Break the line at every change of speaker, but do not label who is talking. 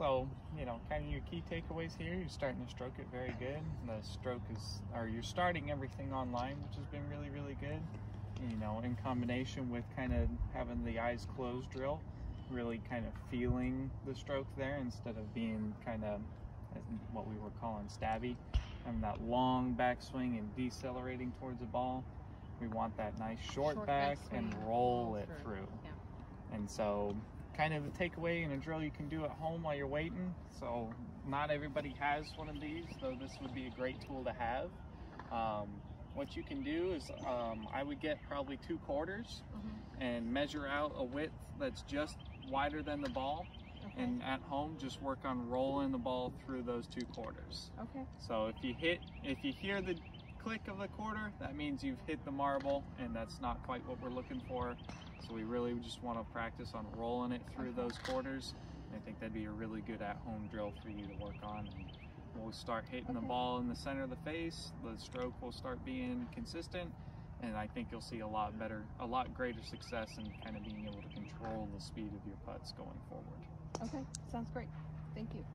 So, you know, kind of your key takeaways here. You're starting to stroke it very good. The stroke is, or you're starting everything online, which has been really, really good. You know, in combination with kind of having the eyes closed drill, really kind of feeling the stroke there instead of being kind of what we were calling stabby. And that long backswing and decelerating towards the ball. We want that nice short,
Short
back and roll
roll
it
through.
through.
Yeah.
And so, kind of a takeaway and a drill you can do at home while you're waiting. So, not everybody has one of these, though this would be a great tool to have. Um, what you can do is, um, I would get probably two quarters
Mhm.
and measure out a width that's just wider than the ball.
Okay.
And at home, just work on rolling the ball through those two quarters.
okay.
So if you hit, if you hear the click of the quarter, that means you've hit the marble, and that's not quite what we're looking for. So we really just want to practice on rolling it through those quarters. And I think that'd be a really good at-home drill for you to work on. And we'll start hitting the ball in the center of the face. The stroke will start being consistent, and I think you'll see a lot better, a lot greater success in kind of being able to control the speed of your putts going forward.
Okay. Sounds great. Thank you.